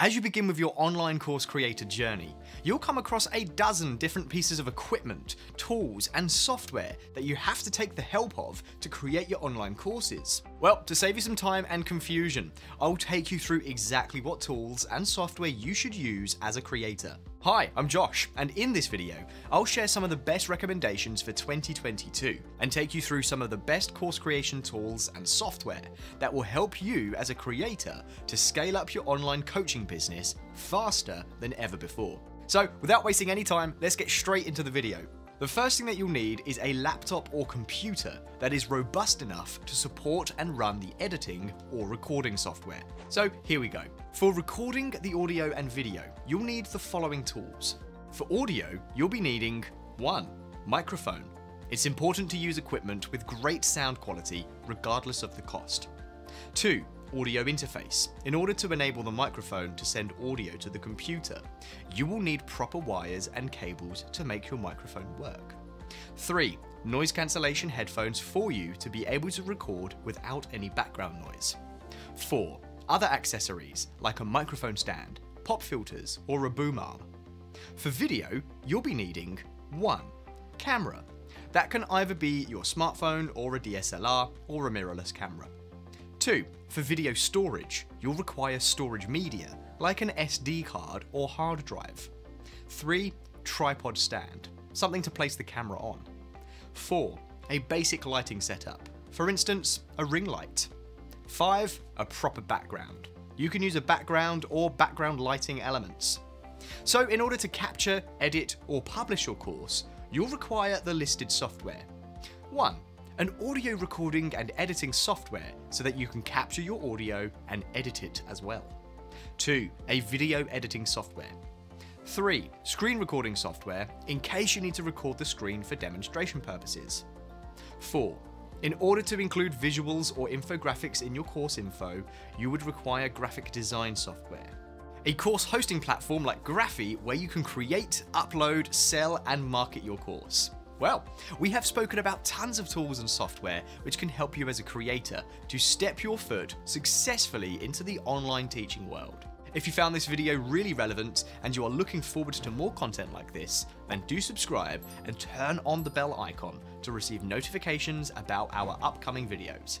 As you begin with your online course creator journey, you'll come across a dozen different pieces of equipment, tools, and software that you have to take the help of to create your online courses. Well, to save you some time and confusion, I'll take you through exactly what tools and software you should use as a creator. Hi, I'm Josh, and in this video, I'll share some of the best recommendations for 2022 and take you through some of the best course creation tools and software that will help you as a creator to scale up your online coaching business faster than ever before. So, without wasting any time, let's get straight into the video. The first thing that you'll need is a laptop or computer that is robust enough to support and run the editing or recording software. So here we go. For recording the audio and video, you'll need the following tools. For audio, you'll be needing 1. Microphone. It's important to use equipment with great sound quality regardless of the cost. 2 audio interface. In order to enable the microphone to send audio to the computer, you will need proper wires and cables to make your microphone work. 3. Noise cancellation headphones for you to be able to record without any background noise. 4. Other accessories like a microphone stand, pop filters, or a boom arm. For video, you'll be needing 1. Camera. That can either be your smartphone or a DSLR or a mirrorless camera. 2. For video storage, you'll require storage media, like an SD card or hard drive. 3. Tripod stand, something to place the camera on. 4. A basic lighting setup, for instance, a ring light. 5. A proper background. You can use a background or background lighting elements. So in order to capture, edit or publish your course, you'll require the listed software. 1 an audio recording and editing software so that you can capture your audio and edit it as well. 2. A video editing software. 3. Screen recording software in case you need to record the screen for demonstration purposes. 4. In order to include visuals or infographics in your course info, you would require graphic design software. A course hosting platform like Graphy where you can create, upload, sell, and market your course. Well, we have spoken about tons of tools and software which can help you as a creator to step your foot successfully into the online teaching world. If you found this video really relevant and you are looking forward to more content like this, then do subscribe and turn on the bell icon to receive notifications about our upcoming videos.